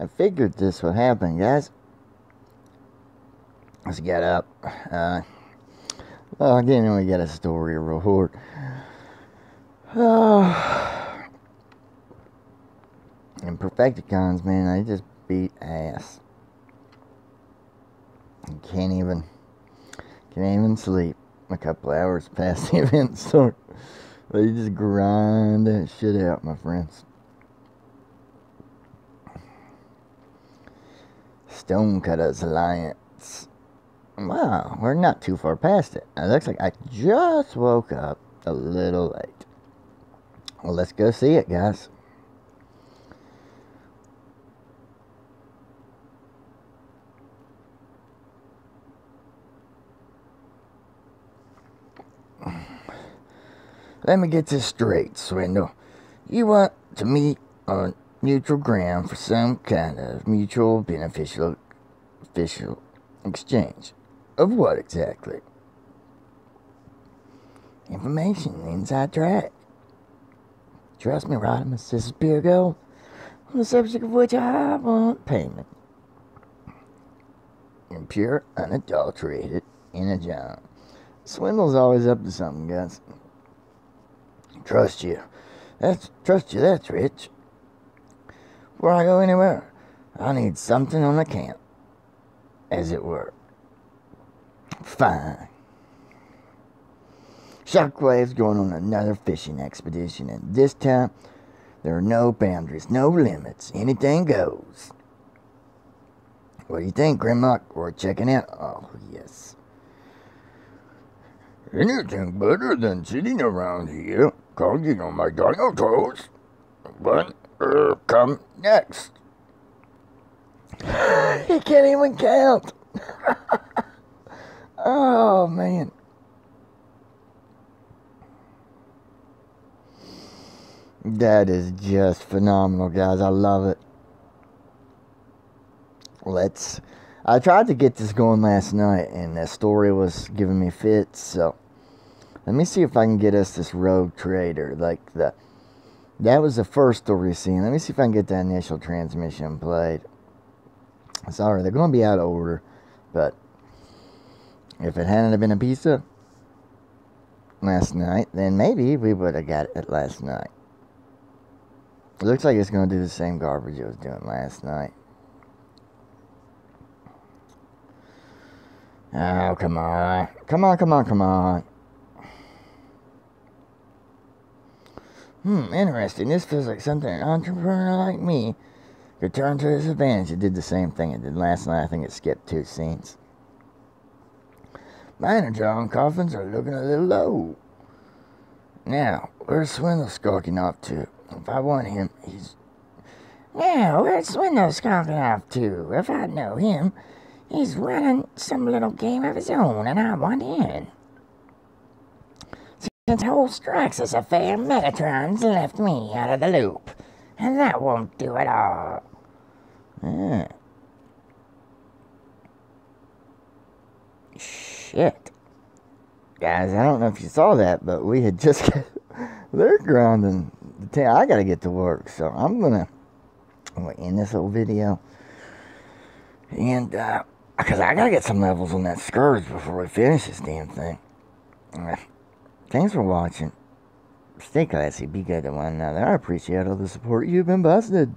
I figured this would happen, guys. Let's get up. Uh, well, again, we get a story report. Oh. And Perfecticons, man, I just beat ass. Can't even, can't even sleep a couple hours past the event start. You just grind that shit out, my friends. Stonecutters Alliance. Wow, we're not too far past it. It looks like I just woke up a little late. Well, let's go see it, guys. Let me get this straight, Swindle. You want to meet on neutral ground for some kind of mutual beneficial official exchange. Of what exactly? Information inside track. Trust me, Rodimus, this is pure gold. On the subject of which I want payment. In pure, unadulterated energon. Swindle's always up to something, guys. Trust you. That's trust you, that's rich. Before I go anywhere, I need something on the camp, As it were. Fine. Shockwave's going on another fishing expedition, and this time there are no boundaries, no limits. Anything goes. What do you think, Grimlock? We're checking out. Oh, yes. Anything better than sitting around here, counting on my dino toes. But, uh, come next. he can't even count. oh, man. That is just phenomenal, guys. I love it. Let's. I tried to get this going last night, and that story was giving me fits. So, let me see if I can get us this rogue trader. Like the, that was the first story scene. Let me see if I can get that initial transmission played. Sorry, they're going to be out of order, but if it hadn't been a pizza last night, then maybe we would have got it last night. It looks like it's going to do the same garbage it was doing last night. Oh, come on. Come on, come on, come on. Hmm, interesting. This feels like something an entrepreneur like me could turn to his advantage. It did the same thing it did last night. I think it skipped two scenes. Minor John coffins are looking a little low. Now, where's Swindle skulking off to? If I want him, he's. Now, where's Swindle skulking off to? If I know him, he's running some little game of his own, and I want in. Since whole Straxus affair, Megatron's left me out of the loop, and that won't do at all. Ah. Shit. Guys, I don't know if you saw that, but we had just. they're grinding the town. I gotta get to work, so I'm gonna, I'm gonna end this little video. And, uh, because I gotta get some levels on that Scourge before we finish this damn thing. Thanks for watching. Stay classy, be good to one another. I appreciate all the support you've been busted.